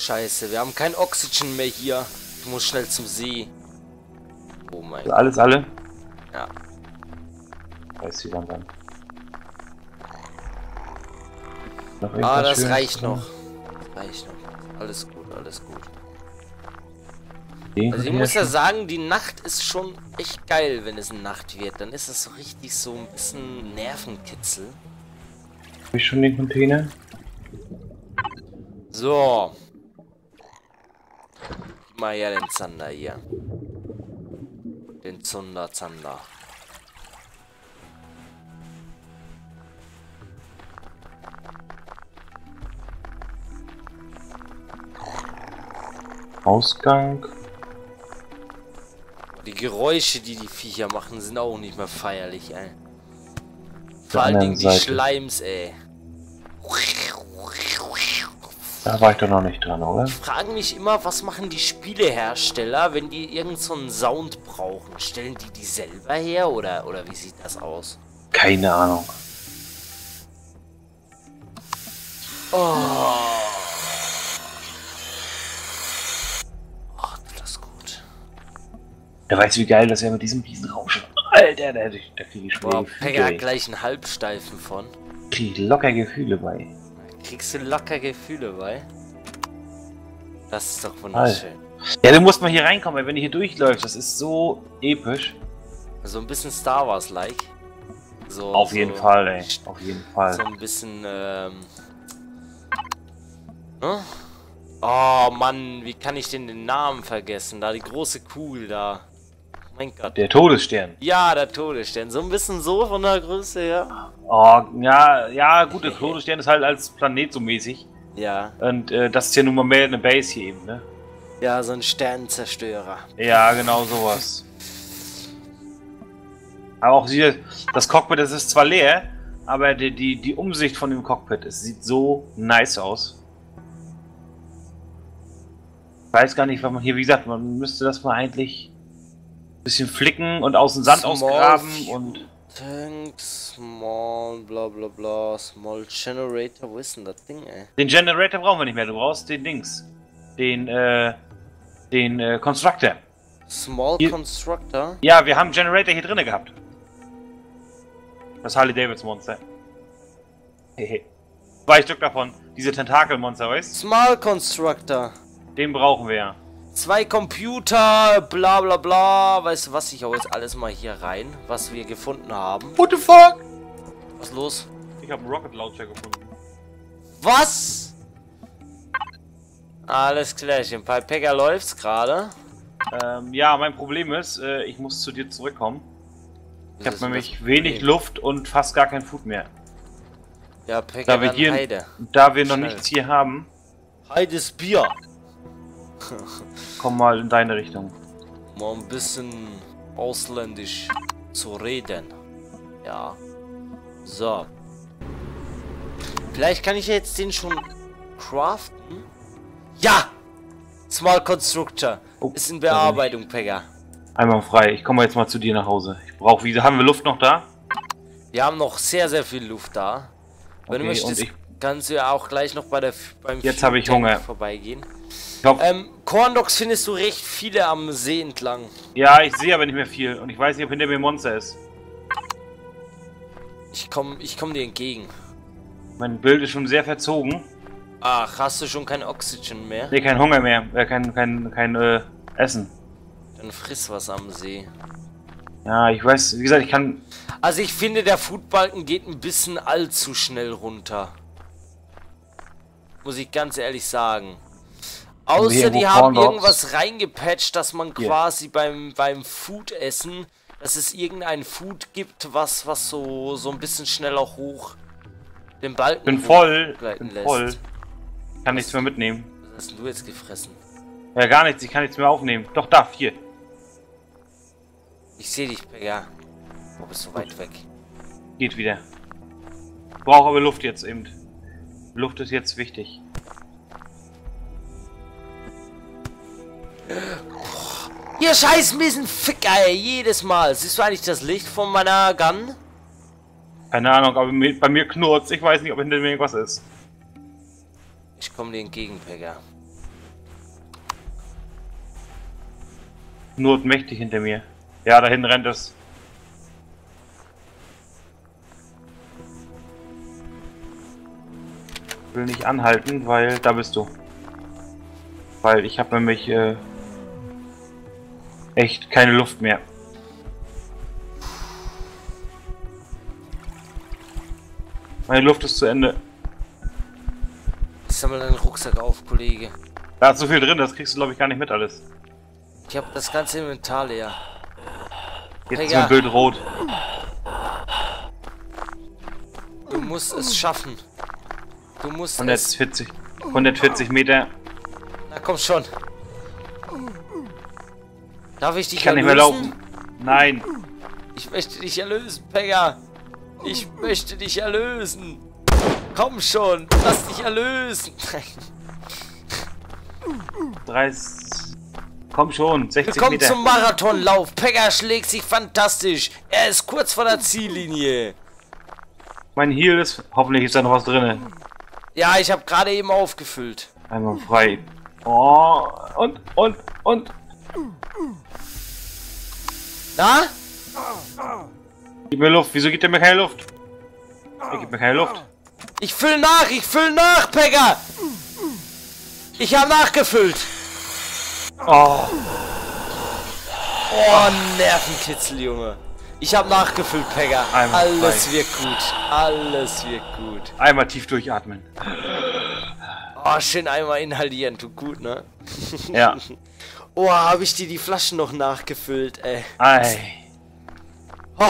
Scheiße, wir haben kein Oxygen mehr hier. Ich muss schnell zum See. Oh mein Gott. Alles alle? Ja. Da ist sie dann dann. Noch Ah, das Schönes reicht noch. Das reicht noch. Alles gut, alles gut. Also ich muss ja sagen, die Nacht ist schon echt geil, wenn es Nacht wird. Dann ist es so richtig so ein bisschen Nervenkitzel. Hab ich schon den Container? So. Mal her den Zander hier. Den Zunder Zander. Ausgang. Die Geräusche, die die Viecher machen, sind auch nicht mehr feierlich, ey. Vor Dingen die. Schleims, ey. Da war ich doch noch nicht dran, oder? Ich frage mich immer, was machen die Spielehersteller, wenn die irgend so einen Sound brauchen? Stellen die die selber her oder, oder wie sieht das aus? Keine Ahnung. Oh. Oh, das ist gut. Wer weiß, wie geil das wäre mit diesem Riesenraum schon. Alter, da, da kriege ich schon Boah, Pegger gleich einen Halbsteifen von. Krieg ich locker Gefühle bei. Kriegst du locker Gefühle bei? Das ist doch wunderschön. Ja, du musst mal hier reinkommen, wenn du hier durchläufst. Das ist so episch. So ein bisschen Star Wars-like. So, Auf so, jeden Fall, ey. Auf jeden Fall. So ein bisschen, ähm... Ne? Oh Mann, wie kann ich denn den Namen vergessen? Da die große Kugel da. Mein Gott. Der Todesstern. Ja, der Todesstern. So ein bisschen so von der Größe her. Oh, ja, ja, gut, der Todesstern ist halt als Planet so mäßig. Ja. Und äh, das ist ja nun mal mehr eine Base hier eben, ne? Ja, so ein Sternenzerstörer. Ja, genau sowas. Aber auch hier, das Cockpit, das ist zwar leer, aber die, die, die Umsicht von dem Cockpit, es sieht so nice aus. Ich weiß gar nicht, was man hier, wie gesagt, man müsste das mal eigentlich bisschen flicken und aus dem Sand Small ausgraben und Tank, small, bla bla bla, small generator. Wo ist denn das Ding, ey? den Generator brauchen wir nicht mehr, du brauchst den Dings. Den, äh, den, äh, Constructor. Small Hier- Constructor? Ja, wir haben Generator hier drinne gehabt. Das Harley Davidson Monster. Hehe. Zwei Stück davon. Diese Tentakelmonster, weißt Small Constructor. Den brauchen wir ja. Zwei Computer, bla bla bla. Weißt du was? Ich hau jetzt alles mal hier rein, was wir gefunden haben. What the fuck? Was ist los? Ich habe einen Rocket Launcher gefunden. Was? Alles klärchen. Bei Pegger läuft's gerade. Ähm, ja, mein Problem ist, äh, ich muss zu dir zurückkommen. Ich habe nämlich wenig? Luft und fast gar kein Food mehr. Ja, Pegger Da wir hier, Heide. da wir noch Schnell. nichts hier haben, Heides Bier. Komm mal in deine Richtung. Mal ein bisschen ausländisch zu reden. Ja. So. Vielleicht kann ich jetzt den schon craften. Ja! Small Constructor. Oh, Ist in Bearbeitung, Pegger. Einmal frei. Ich komme jetzt mal zu dir nach Hause. Ich brauche wieder. Haben wir Luft noch da? Wir haben noch sehr, sehr viel Luft da. Wenn du Okay, möchtest, und ich- kannst du ja auch gleich noch bei der, beim Jetzt habe ich Hunger. vorbeigehen. Hoffe, Ähm, Corndogs findest du recht viele am See entlang. ja, ich sehe aber nicht mehr viel. Und ich weiß nicht, ob hinter mir ein Monster ist. Ich komm, ich komm dir entgegen. Mein Bild ist schon sehr verzogen. Ach, hast du schon kein Oxygen mehr? Ne, kein Hunger mehr. Äh, kein, kein, kein, äh, Essen. Dann friss was am See. Ja, ich weiß, wie gesagt, ich kann. Also ich finde, der Foodbalken geht ein bisschen allzu schnell runter. Muss ich ganz ehrlich sagen. Außer die haben irgendwas reingepatcht, dass man quasi beim, beim Food-Essen, dass es irgendein Food gibt, was, was so, so ein bisschen schneller hoch den Balken Bin voll. Bin lässt. voll. Kann nichts mehr mitnehmen. Was hast du jetzt gefressen? Ja, gar nichts. Ich kann nichts mehr aufnehmen. Doch, da, hier. Ich sehe dich, Pegger. Du bist so weit weg. Geht wieder. Brauche aber Luft jetzt eben. Luft ist jetzt wichtig. Ihr scheiß Miesenfick, ey, jedes Mal. Siehst du eigentlich das Licht von meiner Gun? Keine Ahnung, aber bei mir knurrt. Ich weiß nicht, ob hinter mir irgendwas ist. Ich komme dir entgegen, Pegger. Knurrt mächtig hinter mir. Ja, dahin rennt es. Ich will nicht anhalten, weil da bist du. Weil ich habe nämlich äh, echt keine Luft mehr. Meine Luft ist zu Ende. Ich sammle deinen Rucksack auf, Kollege. Da ist so viel drin, das kriegst du glaube ich gar nicht mit alles. Ich habe das ganze Inventar leer. Jetzt ist mein Bild rot. Du musst es schaffen. Du musst es... 140, 140 Meter. Na komm schon. Darf ich dich Ich kann nicht erlösen? mehr laufen. Nein. Ich möchte dich erlösen, Pegger. Ich möchte dich erlösen. Komm schon, lass dich erlösen. 30. Komm schon, 60 Willkommen Meter. zum Marathonlauf. Pegger schlägt sich fantastisch. Er ist kurz vor der Ziellinie. Mein Heal ist. Hoffentlich ist da noch was drin. Ja, ich habe gerade eben aufgefüllt. Einmal frei. Oh, und, und, und. Na? Gib mir Luft. Wieso gibt er mir keine Luft? Er gibt mir keine Luft. Ich füll nach, ich füll nach, Pegger. Ich habe nachgefüllt. Oh, Oh, Nervenkitzel, Junge. Ich habe nachgefüllt, Pegger. Einmal Alles frei. wird gut. Alles wird gut. einmal tief durchatmen. Oh, schön einmal inhalieren. Tut gut, ne? Ja. Oh, habe ich dir die Flaschen noch nachgefüllt, ey. Ei. Oh,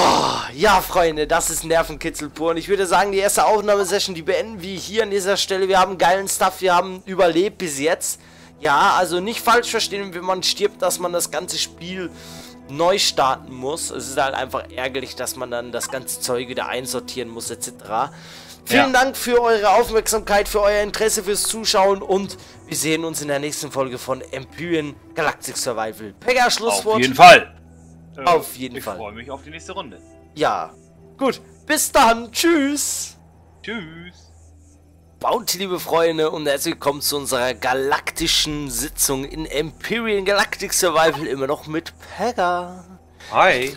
ja, Freunde, das ist Nervenkitzel pur. Und ich würde sagen, die erste Aufnahmesession, die beenden wir hier an dieser Stelle. Wir haben geilen Stuff, wir haben überlebt bis jetzt. Ja, also nicht falsch verstehen, wenn man stirbt, dass man das ganze Spiel neu starten muss. Es ist halt einfach ärgerlich, dass man dann das ganze Zeug wieder einsortieren muss, etc. Vielen Ja. Dank für eure Aufmerksamkeit, für euer Interesse, fürs Zuschauen und wir sehen uns in der nächsten Folge von Empyrean Galactic Survival. Pegger, Schlusswort. Auf jeden Fall. Äh, Auf jeden ich Fall. Ich freue mich auf die nächste Runde. Ja. Gut, bis dann. Tschüss. Tschüss. Bounty, liebe Freunde, und herzlich willkommen zu unserer galaktischen Sitzung in Empyrean Galactic Survival, immer noch mit Pegger. Hi.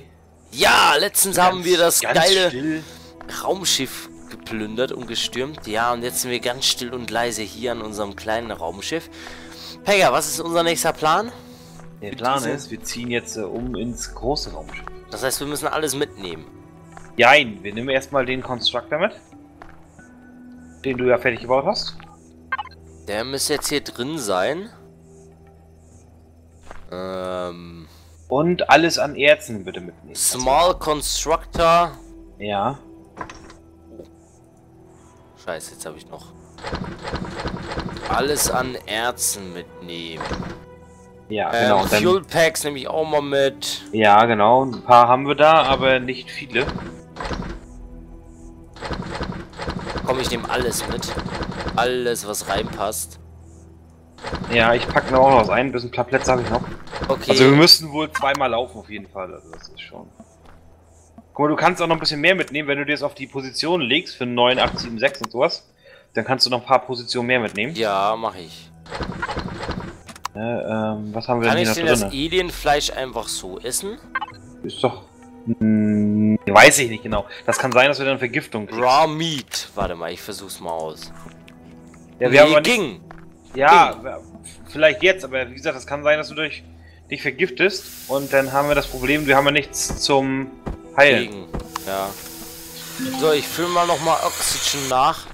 Ja, letztens haben wir das ganz geile Still. Raumschiff geplündert und gestürmt. Ja, und jetzt sind wir ganz still und leise hier an unserem kleinen Raumschiff. Pegger, was ist unser nächster Plan? Der Plan ist, wir ziehen jetzt äh, um ins große Raumschiff. Das heißt, wir müssen alles mitnehmen. Jein, wir nehmen erstmal den Constructor mit. Den du ja fertig gebaut hast. Der müsste jetzt hier drin sein. Ähm, Und alles an Erzen bitte mitnehmen. Small Constructor. Ja. Scheiße, jetzt habe ich noch. Alles an Erzen mitnehmen. Ja, genau. ähm, dann- Fuel Packs nehme ich auch mal mit. Ja, genau. Ein paar haben wir da, aber nicht viele. Komm, ich nehme alles mit. Alles, was reinpasst. Ja, ich packe mir auch noch was ein. Ein bisschen Plätze habe ich noch. Okay. Also wir müssen wohl zweimal laufen auf jeden Fall. Also das ist schon. Guck mal, du kannst auch noch ein bisschen mehr mitnehmen, wenn du dir das auf die Position legst für 9, 8, 7, 6 und sowas. Dann kannst du noch ein paar Positionen mehr mitnehmen. ja, mache ich. Äh, ähm, was haben wir Kann denn ich hier denn noch das? Alienfleisch einfach so essen? Ist doch. Hm, weiß ich nicht genau. Das kann sein, dass wir dann Vergiftung kriegen. Raw Meat. Warte mal, ich versuch's mal aus. Ja, wir haben nee, nicht, ging. ja, vielleicht jetzt, aber wie gesagt, das kann sein, dass du durch dich vergiftest und dann haben wir das Problem, wir haben ja nichts zum Heilen. Gegen. Ja. So, ich fülle mal nochmal Oxygen nach.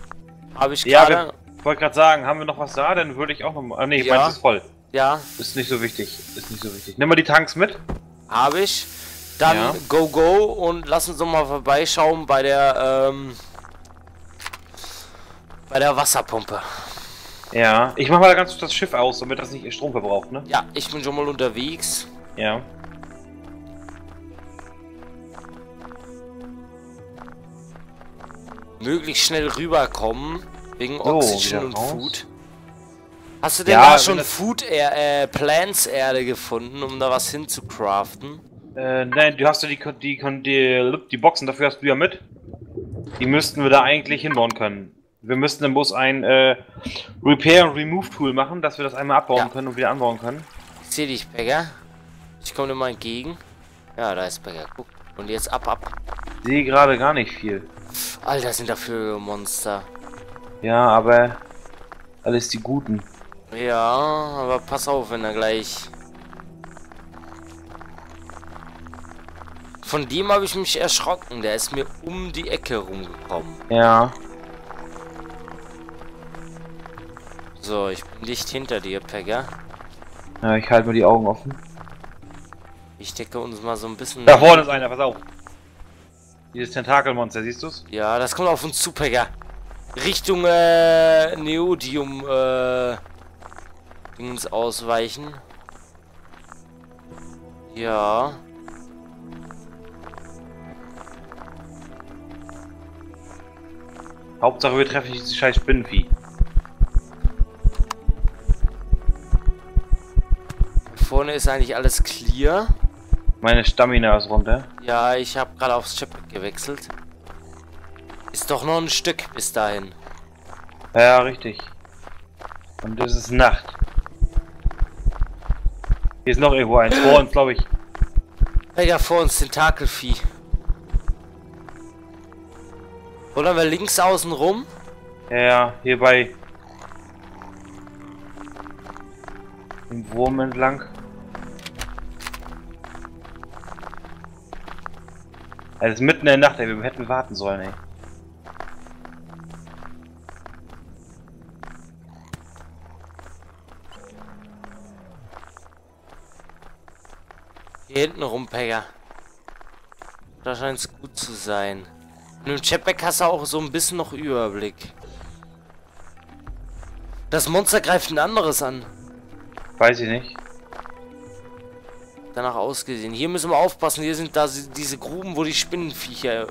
Habe ich Ja, gerade. ich wollte gerade sagen, haben wir noch was da? Dann würde ich auch noch mal. Ah, nee, Ja. meins ist voll. Ja, Ist nicht so wichtig. Ist nicht so wichtig. Nimm mal die Tanks mit. habe ich. Dann Ja. go go und lass uns doch mal vorbeischauen bei der ähm, bei der Wasserpumpe. Ja. Ich mach mal ganz das Schiff aus, damit das nicht Strom verbraucht, ne? Ja, ich bin schon mal unterwegs. Ja. Möglichst schnell rüberkommen wegen So, Oxygen wieder und raus. Food. Hast du denn Ja, da schon Food äh, Plants Erde gefunden, um da was hinzucraften? Äh, nein, du hast ja die, die, die, die, die Boxen, dafür hast du ja mit. Die müssten wir da eigentlich hinbauen können. Wir müssten dann bloß ein äh, Repair- und Remove-Tool machen, dass wir das einmal abbauen Ja. können und wieder anbauen können. Ich sehe dich, Pegger. Ich komme dir mal entgegen. Ja, da ist Bäcker. Guck. Und jetzt ab, ab. Sehe gerade gar nicht viel. Alter, sind dafür Monster. Ja, aber alles die Guten. Ja, aber pass auf, wenn er gleich... Von dem habe ich mich erschrocken. Der ist mir um die Ecke rumgekommen. Ja. So, ich bin dicht hinter dir, Pegger. Ja, ich halte mir die Augen offen. Ich decke uns mal so ein bisschen... Da vorne ist einer, pass auf. Dieses Tentakelmonster, siehst du's? Ja, das kommt auf uns zu, Pegger. Richtung äh, Neodium äh, Dings ausweichen. Ja. Hauptsache wir treffen nicht dieses scheiß Spinnenvieh. Vorne ist eigentlich alles clear. Meine Stamina ist runter. Ja, ich habe gerade aufs Chip gewechselt. Ist doch noch ein Stück bis dahin. Ja, richtig. Und es ist Nacht. Hier ist noch irgendwo eins. Vor uns, glaube ich. Pegger vor uns Tentakelvieh. Oder wir links außen rum? Ja, ja, hier bei dem Wurm entlang. Es ist mitten in der Nacht, ey. Wir hätten warten sollen, ey. Hier hinten rum, Pegger. Da scheint es gut zu sein. Und im Chatback hast du auch so ein bisschen noch Überblick. Das Monster greift ein anderes an. Weiß ich nicht. Danach ausgesehen. Hier müssen wir aufpassen. Hier sind da diese Gruben, wo die Spinnenviecher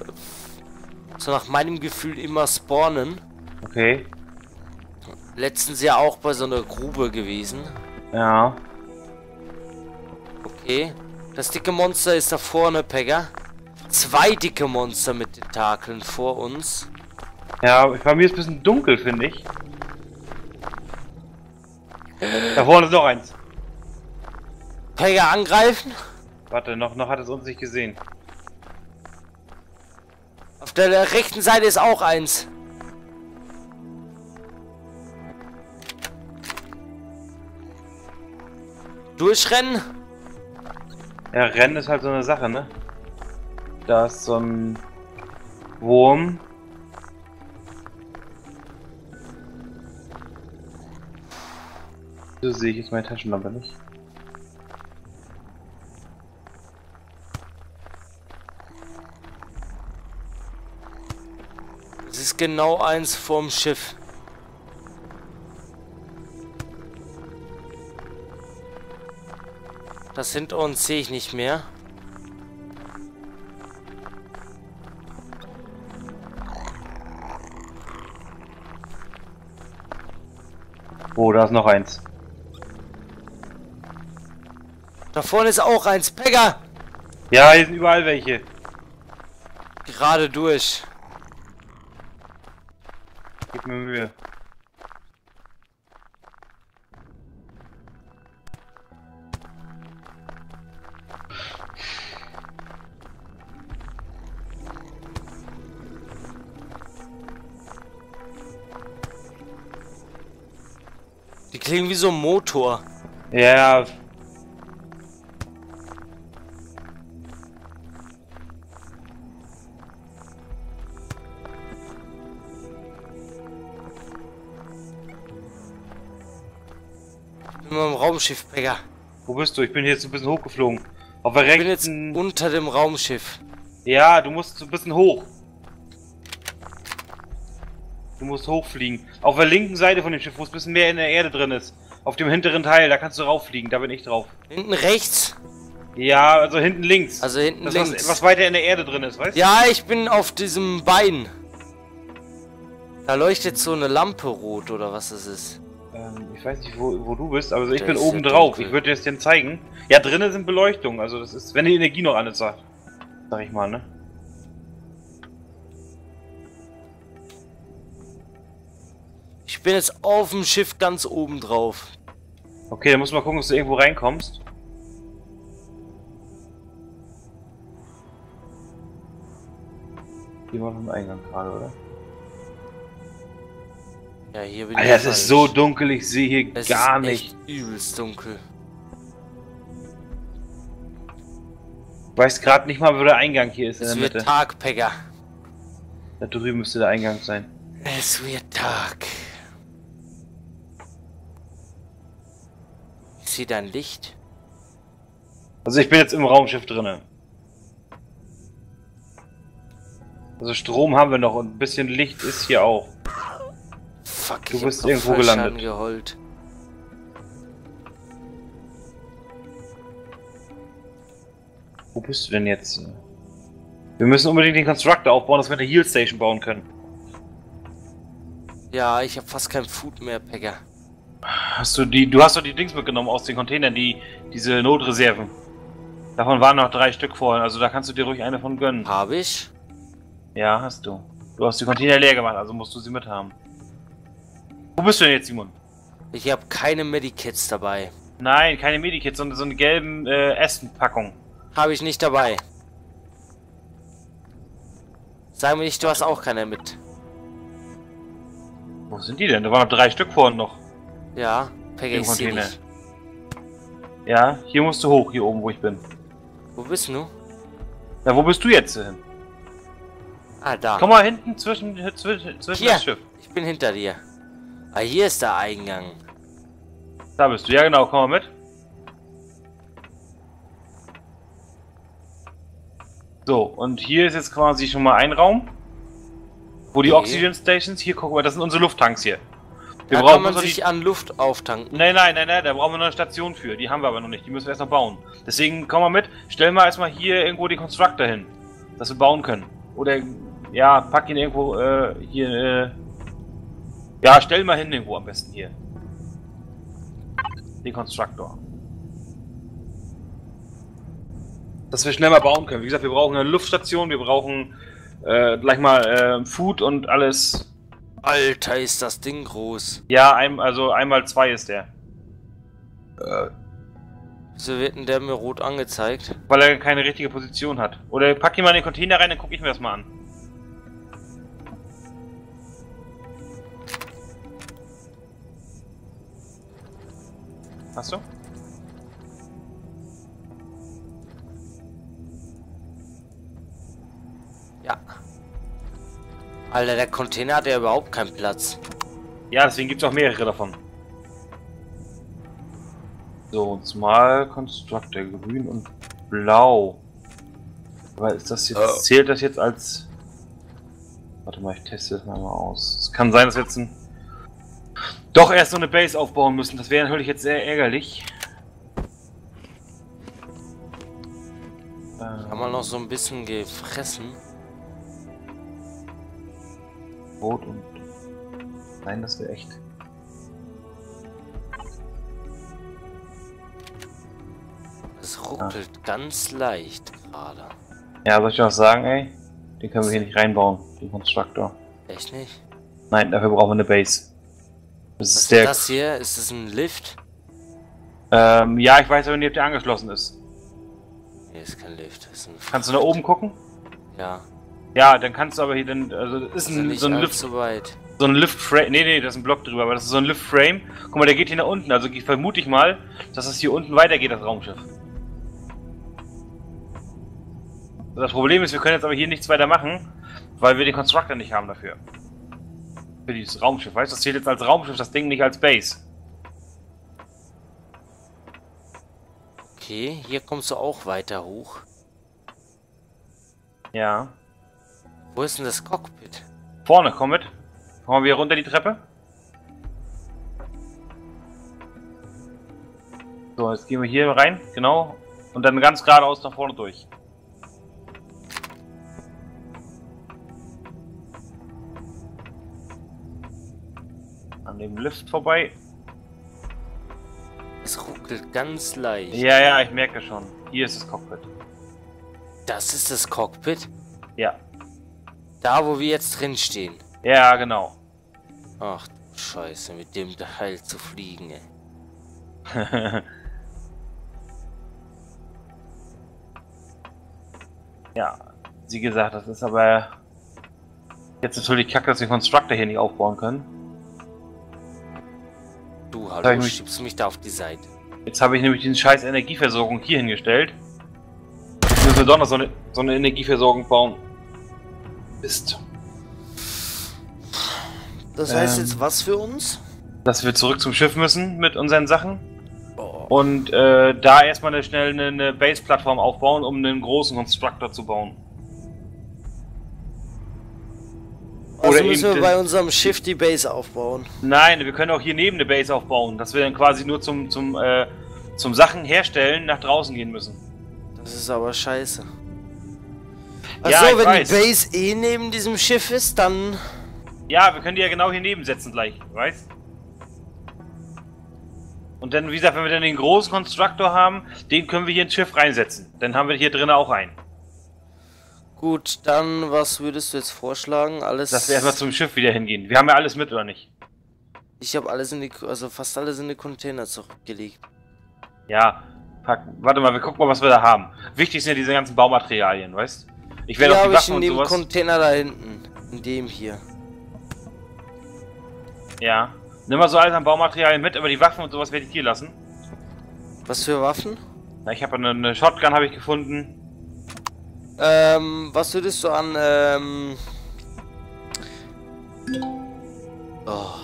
so nach meinem Gefühl immer spawnen. Okay. Letztens ja auch bei so einer Grube gewesen. Ja. Okay. Das dicke Monster ist da vorne, Pegger. Zwei dicke Monster mit Tentakeln vor uns. Ja, bei mir ist ein bisschen dunkel, finde ich. Da vorne ist noch eins. Pegger angreifen. Warte, noch, noch hat es uns nicht gesehen. Auf der rechten Seite ist auch eins. Durchrennen. Ja, Rennen ist halt so eine Sache, ne? Da ist so ein Wurm. So sehe ich jetzt meine Taschenlampe nicht. Ist genau eins vorm Schiff. Das hinter uns sehe ich nicht mehr. Oh, da ist noch eins. Da vorne ist auch eins. Pegger! Ja, hier sind überall welche. Gerade durch. Mühe. Die klingen wie so ein Motor. Ja. Ich bin mal im Raumschiff, Pegger. Wo bist du? Ich bin jetzt ein bisschen hochgeflogen. Auf der Ich bin jetzt rechten. unter dem Raumschiff. Ja, du musst so ein bisschen hoch. Du musst hochfliegen. Auf der linken Seite von dem Schiff, wo es ein bisschen mehr in der Erde drin ist. Auf dem hinteren Teil, da kannst du rauffliegen, da bin ich drauf. Hinten rechts. Ja, also hinten links. Also hinten das, links. Was, was weiter in der Erde drin ist, weißt du? Ja, ich bin auf diesem Bein. Da leuchtet so eine Lampe rot oder was das ist. Ähm, ich weiß nicht, wo, wo du bist, aber ich bin oben drauf. Ich würde dir das denn zeigen. Ja, drinnen sind Beleuchtungen. Also das ist, wenn die Energie noch an ist, sag ich mal, ne? Ich bin jetzt auf dem Schiff ganz oben drauf. Okay, dann muss mal gucken, dass du irgendwo reinkommst. Die war am Eingang gerade, oder? Ja, hier bin Alter, ich es falsch. ist so dunkel, ich sehe hier Es gar ist nicht. echt übelst dunkel. Ich weiß gerade nicht mal, wo der Eingang hier ist in Es der wird Mitte. Tag, Pegger. Da drüben müsste der Eingang sein. Es wird Tag. Ich sehe dein Licht. Also ich bin jetzt im Raumschiff drinne. Also Strom haben wir noch und ein bisschen Licht ist hier auch. Fuck, Du bist irgendwo gelandet. geholt. Wo bist du denn jetzt? Wir müssen unbedingt den Constructor aufbauen, dass wir eine Heal Station bauen können. Ja, ich habe fast kein Food mehr, Pegger. Hast du die, du hast doch die Dings mitgenommen aus den Containern, die, diese Notreserven. Davon waren noch drei Stück vorhin, also da kannst du dir ruhig eine von gönnen. Habe ich? Ja, hast du. Du hast die Container leer gemacht, also musst du sie mithaben. Wo bist du denn jetzt, Simon? Ich habe keine Medikits dabei. Nein, keine Medikits, sondern so eine gelben äh, Essen-Packung. Habe ich nicht dabei. Sag mir nicht, du hast auch keine mit. Wo sind die denn? Da waren noch drei Stück vorhin noch. Ja, Pegger, Im ich sehe dich. Ja, hier musst du hoch, hier oben, wo ich bin. Wo bist du? Na, wo bist du jetzt hin? Ah, da. Komm mal hinten zwischen, zwischen, zwischen Hier. das Schiff. Ich bin hinter dir. Ah, hier ist der Eingang. Da bist du. Ja, genau, komm mal mit. So, und hier ist jetzt quasi schon mal ein Raum. Wo die Okay. Oxygen Stations, hier gucken wir, das sind unsere Lufttanks hier. Wir da brauchen kann man noch sich die... an Luft auftanken. Nein, nein, nein, nein, da brauchen wir noch eine Station für. Die haben wir aber noch nicht. Die müssen wir erst noch bauen. Deswegen komm mal mit. Stell mal erstmal hier irgendwo den Constructor hin. Dass wir bauen können. Oder, ja, pack ihn irgendwo, äh, hier, äh... Ja, stell mal hin irgendwo am besten hier. Den Constructor. Dass wir schnell mal bauen können. Wie gesagt, wir brauchen eine Luftstation, wir brauchen äh, gleich mal äh, Food und alles. Alter, ist das Ding groß. Ja, ein, also einmal zwei ist der. Wieso wird denn der mir rot angezeigt? Weil er keine richtige Position hat. Oder pack ihn mal in den Container rein, dann gucke ich mir das mal an. Hast du? Ja. Alter, der Container hat ja überhaupt keinen Platz. Ja, deswegen gibt es auch mehrere davon. So, Small Constructor, grün und blau. Aber ist das jetzt, Oh. zählt das jetzt als... Warte mal, ich teste das mal aus. Es kann sein, dass jetzt ein... Doch erst so eine Base aufbauen müssen. Das wäre natürlich jetzt sehr ärgerlich. Ähm, Haben wir noch so ein bisschen gefressen? Rot und... Nein, das wäre echt... Es ruckelt ganz leicht gerade. Ja, soll ich auch sagen, ey? Den können wir hier nicht reinbauen, den Constructor. Echt nicht? Nein, dafür brauchen wir eine Base. Das ist der. das hier? Ist das ein Lift? Ähm, ja, ich weiß aber nicht, ob der angeschlossen ist. Nee, ist kein Lift. Das ist Kannst du nach oben gucken? Ja. Ja, dann kannst du aber hier dann. Also, das ist Also ein, so ein Lift. allzu weit. So ein Lift-Frame. Nee, nee, da ist ein Block drüber, aber das ist so ein Lift-Frame. Guck mal, der geht hier nach unten. Also ich vermute ich mal, dass das hier unten weitergeht, das Raumschiff. Das Problem ist, wir können jetzt aber hier nichts weiter machen, weil wir den Constructor nicht haben dafür. Für dieses Raumschiff, weißt du? Das zählt jetzt als Raumschiff, das Ding nicht als Base. Okay, hier kommst du auch weiter hoch. Ja. Wo ist denn das Cockpit? Vorne, komm mit. Kommen wir runter die Treppe. So, jetzt gehen wir hier rein, genau. Und dann ganz geradeaus nach vorne durch. An dem Lift vorbei. Es ruckelt ganz leicht. Ja, ja, ich merke schon. Hier ist das Cockpit. Das ist das Cockpit? Ja. Da, wo wir jetzt drin stehen. Ja, genau. Ach Scheiße, mit dem Teil zu fliegen, ey. ja, wie gesagt, das ist aber Jetzt natürlich kacke, dass wir Constructor hier nicht aufbauen können. Du, hallo, ich mich- schiebst mich da auf die Seite. Jetzt habe ich nämlich die scheiß Energieversorgung hier hingestellt. Jetzt müssen wir doch noch so eine, so eine Energieversorgung bauen. Mist. Das heißt Ähm. jetzt was für uns? Dass wir zurück zum Schiff müssen mit unseren Sachen. Oh. Und äh, da erstmal schnell eine, eine Base-Plattform aufbauen, um einen großen Constructor zu bauen. Also müssen wir bei unserem Schiff die Base aufbauen. Nein, wir können auch hier neben eine Base aufbauen, dass wir dann quasi nur zum, zum, äh, zum Sachen herstellen nach draußen gehen müssen. Das ist aber scheiße. Ja, Also, ich wenn weiß. die Base eh neben diesem Schiff ist, dann. Ja, wir können die ja genau hier neben setzen gleich, weißt? Und dann, wie gesagt, wenn wir dann den großen Constructor haben, den können wir hier ins Schiff reinsetzen. Dann haben wir hier drinnen auch einen. Gut, dann was würdest du jetzt vorschlagen? Alles. Dass wir erstmal zum Schiff wieder hingehen. Wir haben ja alles mit, oder nicht? Ich habe alles in die, also fast alles in die Container zurückgelegt. Ja, pack, warte mal, wir gucken mal, was wir da haben. Wichtig sind ja diese ganzen Baumaterialien, weißt? Ich werde auch die habe ich Waffen in dem sowas. Container da hinten. In dem hier. Ja. Nimm mal so alles an Baumaterialien mit, aber die Waffen und sowas werde ich hier lassen. Was für Waffen? Na, ich habe eine, eine Shotgun habe ich gefunden. Ähm, was würdest du an, ähm. Oh.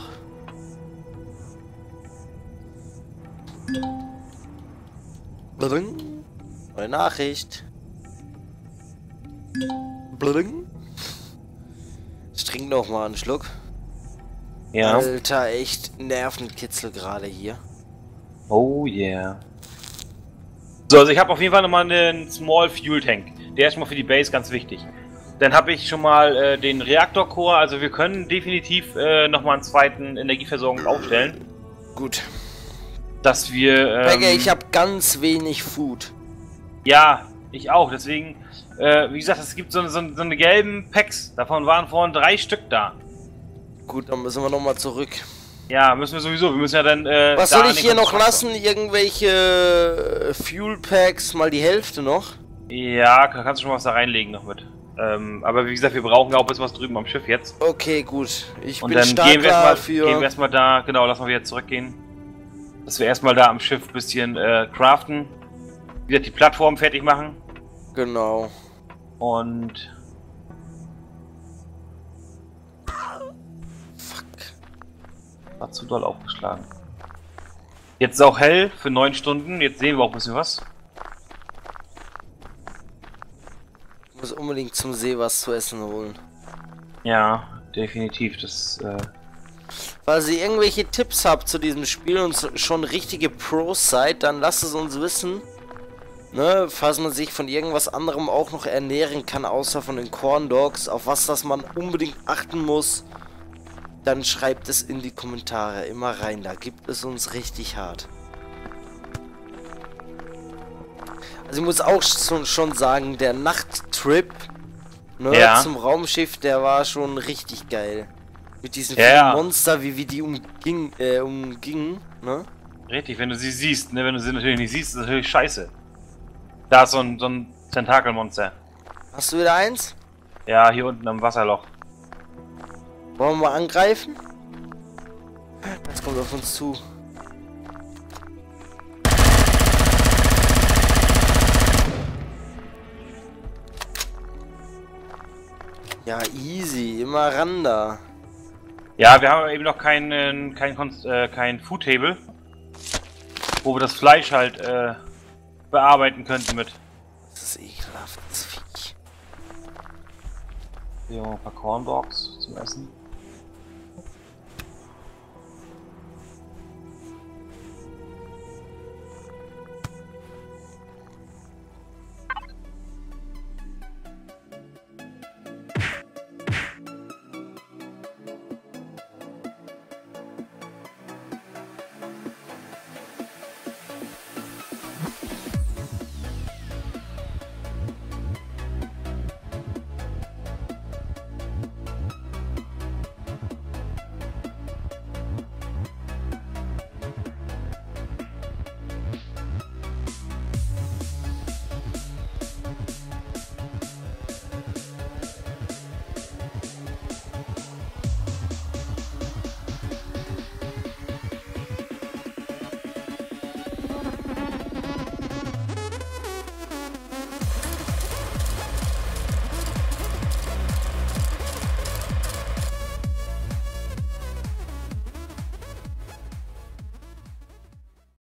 Bling. Neue Nachricht. Bling. Ich trinke noch mal einen Schluck. Ja. Alter, echt Nervenkitzel gerade hier. Oh yeah. So, also ich habe auf jeden Fall nochmal einen Small Fuel Tank. Der ist schon mal für die Base ganz wichtig. Dann habe ich schon mal äh, den Reaktorcore, also wir können definitiv äh, nochmal einen zweiten Energieversorgung aufstellen. Gut. Dass wir. Ähm, Pegge, ich habe ganz wenig Food. Ja, ich auch. Deswegen, äh, wie gesagt, es gibt so, so, so eine gelben Packs. Davon waren vorhin drei Stück da. Gut, dann müssen wir noch mal zurück. Ja, müssen wir sowieso. Wir müssen ja dann. Äh, Was da soll ich hier noch lassen? Irgendwelche äh, Fuel Packs, mal die Hälfte noch? Ja, kann- kannst du schon was da reinlegen noch mit. Ähm, aber wie gesagt, wir brauchen ja auch ein bisschen was drüben am Schiff jetzt. Okay, gut. Ich Und bin dann stark gehen wir erstmal für. gehen wir erstmal da, genau, lassen wir wieder zurückgehen. Dass wir erstmal da am Schiff ein bisschen äh, craften. Wieder die Plattform fertig machen. genau. Und. Fuck. War zu doll aufgeschlagen. Jetzt ist auch hell für neun Stunden. Jetzt sehen wir auch ein bisschen was. Muss unbedingt zum See was zu essen holen. Ja, definitiv. Das. Äh, Falls ihr irgendwelche Tipps habt zu diesem Spiel und schon richtige Pros seid, dann lasst es uns wissen. Ne, falls man sich von irgendwas anderem auch noch ernähren kann, außer von den Corn Dogs, auf was das man unbedingt achten muss, dann schreibt es in die Kommentare immer rein. Da gibt es uns richtig hart. Also ich muss auch schon, sagen, der Nachttrip ne, Ja. zum Raumschiff, der war schon richtig geil. Mit diesen Ja. Monster, wie wir die umging, äh, umgingen, ne? richtig, wenn du sie siehst, ne? Wenn du sie natürlich nicht siehst, ist das natürlich scheiße. Da ist so ein, so ein Tentakelmonster. Hast du wieder eins? Ja, hier unten am Wasserloch. Wollen wir mal angreifen? Das kommt auf uns zu. Ja, easy. Immer ran da. Ja, wir haben eben noch keinen kein, äh, kein Food Table, wo wir das Fleisch halt äh, bearbeiten könnten mit. Das ist ekelhaft, das Viech. Hier haben wir ein paar Corn Dogs zum Essen.